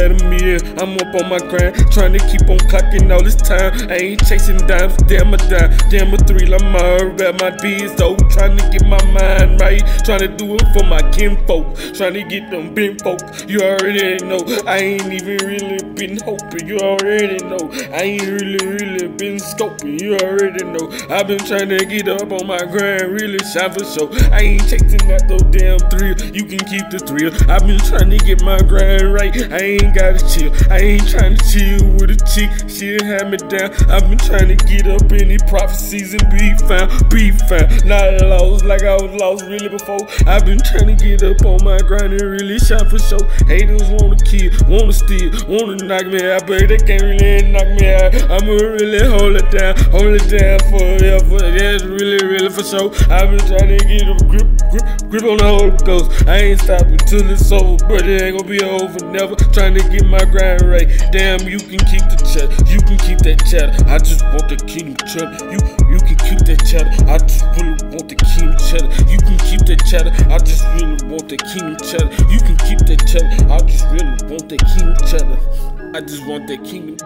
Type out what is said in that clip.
at a million. I'm up on my grind, trying to keep on clocking all this time. I ain't chasing dimes, damn a dime, damn a three. Out at my bees, so trying to get my mind right. Trying to do it for my kinfolk, trying to get them bin folk. You already know, I ain't even really been hoping. You already know, I ain't really, really been scoping. You already know, I've been trying to get up on my grind, really shine for show. I ain't chasing that though damn thrill. You can keep the thrill. I've been trying to get my grind right. I ain't gotta chill. I ain't trying to chill with a chick. She'll have me down. I've been trying to get up any prophecies and be found, be found. Not lost like I was lost really before. I've been trying to get up on my grind and really shine for show. Haters wanna kill, wanna steal, wanna knock me out, but they can't really knock me out. I'ma really hold it down, hold it down forever. That's really, really for sure. I've been trying to get a grip, grip, grip on the Holy Ghost. I ain't stopping till it's over, but it ain't gonna be over. Never trying to get my grind right. Damn, you can keep the chat, you can keep that chat. I just want the kingdom cheddar. You, you can keep that cheddar. I just really want the kingdom cheddar. You can keep that cheddar. I just really want the kingdom cheddar. You can keep that cheddar. I just really want the kingdom cheddar. I just want that kingdom.